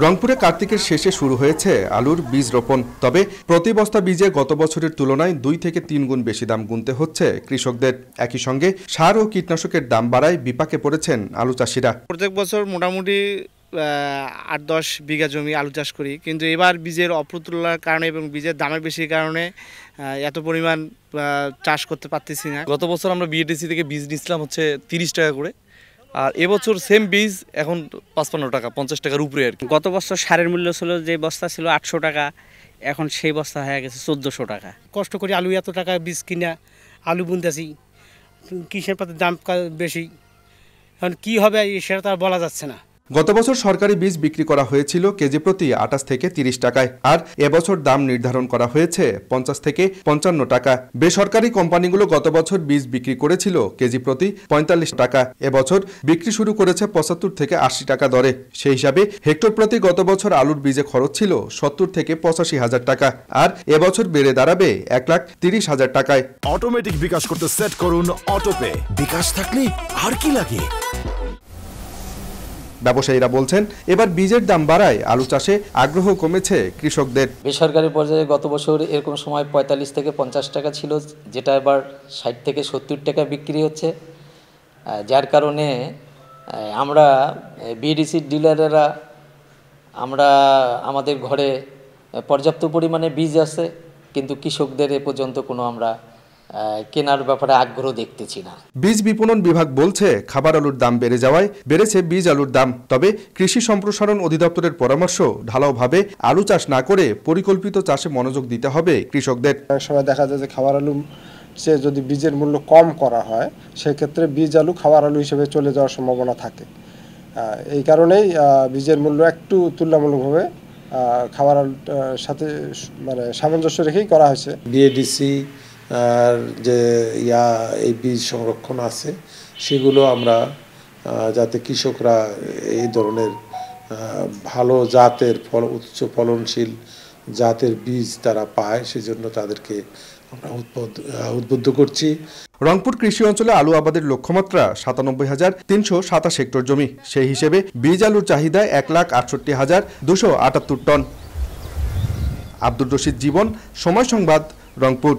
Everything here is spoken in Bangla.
রংপুরে কার্তিকের শেষে শুরু হয়েছে আলুর বীজ রোপণ। তবে প্রতি বস্তা বীজে গত বছরের তুলনায় দুই থেকে তিন গুণ বেশি দাম গুনতে হচ্ছে কৃষকদের। একই সঙ্গে সার ও কীটনাশকের দাম বাড়ায় বিপাকে পড়েছেন আলু চাষিরা। প্রত্যেক বছর মোটামুটি আট দশ বিঘা জমি আলু চাষ করি। কিন্তু এবার বীজের অপ্রতুলার কারণে এবং বীজের দামের বেশির কারণে এত পরিমাণ চাষ করতে পারতেছি না। গত বছর আমরা বিএডিসি থেকে বীজ নিচ্ছিলাম হচ্ছে তিরিশ টাকা করে। আর এবছর সেম বীজ এখন পাঁচপান্ন টাকা পঞ্চাশ টাকার উপরে আর কি। গত বছর সারের মূল্য ছিল যে বস্তা ছিল আটশো টাকা এখন সেই বস্তা হয়ে গেছে চোদ্দোশো টাকা। কষ্ট করে আলু এত টাকা বীজ কিনা আলু বুনতেছি কৃষের পাতে দাম বেশি? এখন কী হবে সেটা তো আর বলা যাচ্ছে না। গত বছর সরকারি বীজ বিক্রি করা হয়েছিল কেজি প্রতি আটাশ থেকে তিরিশ টাকায়, আর এবছর দাম নির্ধারণ করা হয়েছে পঞ্চাশ থেকে পঞ্চান্ন টাকা। বেসরকারি কোম্পানিগুলো গত বছর বীজ বিক্রি করেছিল কেজি প্রতি পঁয়তাল্লিশ টাকা। এবছর বিক্রি শুরু করেছে পঁচাত্তর থেকে আশি টাকা দরে। সেই হিসাবে হেক্টর প্রতি গত বছর আলুর বীজে খরচ ছিল সত্তর থেকে পঁচাশি হাজার টাকা, আর এবছর বেড়ে দাঁড়াবে এক লাখ তিরিশ হাজার টাকায়। অটোমেটিক বিকাশ করতে সেট করুন অটোপে বিকাশ থাকলে আর কি লাগে? ব্যবসায়ীরা বলছেন, এবার বীজের দাম বাড়ায় আলু চাষে আগ্রহ কমেছে কৃষকদের। বেসরকারি পর্যায়ে গত বছর এরকম সময় পঁয়তাল্লিশ থেকে পঞ্চাশ টাকা ছিল, যেটা এবার ষাট থেকে সত্তর টাকা বিক্রি হচ্ছে। যার কারণে আমরা বিডিসির ডিলারেরা, আমরা, আমাদের ঘরে পর্যাপ্ত পরিমাণে বীজ আছে, কিন্তু কৃষকদের এ পর্যন্ত কোনো আমরা কেনার ব্যাপারে আগ্রহ দেখতেছি না। বীজ বিপণন বিভাগ বলছে খাবার আলুর দাম বেড়ে যাওয়ায় বেড়েছে বীজ আলুর দাম। তবে কৃষি সম্প্রসারণ অধিদপ্তরের পরামর্শ ঢালাওভাবে আলু চাষ না করে পরিকল্পিত চাষে মনোযোগ দিতে হবে কৃষকদের। সময় দেখা যায় যে খাবার আলু সে যদি বীজের মূল্য কম করা হয় সেক্ষেত্রে বীজ আলু খাবার আলু হিসেবে চলে যাওয়ার সম্ভাবনা থাকে। এই কারণেই বীজের মূল্য একটু তুলনামূলকভাবে খাবার আলুর সাথে মানে সামঞ্জস্য রেখেই করা হয়েছে। বিএডিসি যে ইয়া, এই বীজ সংরক্ষণ আছে, সেগুলো আমরা যাতে কৃষকরা এই ধরনের ভালো জাতের ফল, উচ্চ ফলনশীল জাতের বীজ তারা পায়, সেজন্য তাদেরকে আমরা উদ্বুদ্ধ উদ্বুদ্ধ করছি। রংপুর কৃষি অঞ্চলে আলু আবাদের লক্ষ্যমাত্রা সাতানব্বই হাজার তিনশো সাতাশ হেক্টর জমি। সেই হিসেবে বীজ আলুর চাহিদা এক লাখ আটষট্টি হাজার দুশো আটাত্তর টন। আব্দুর রশিদ জীবন, সময় সংবাদ, রংপুর।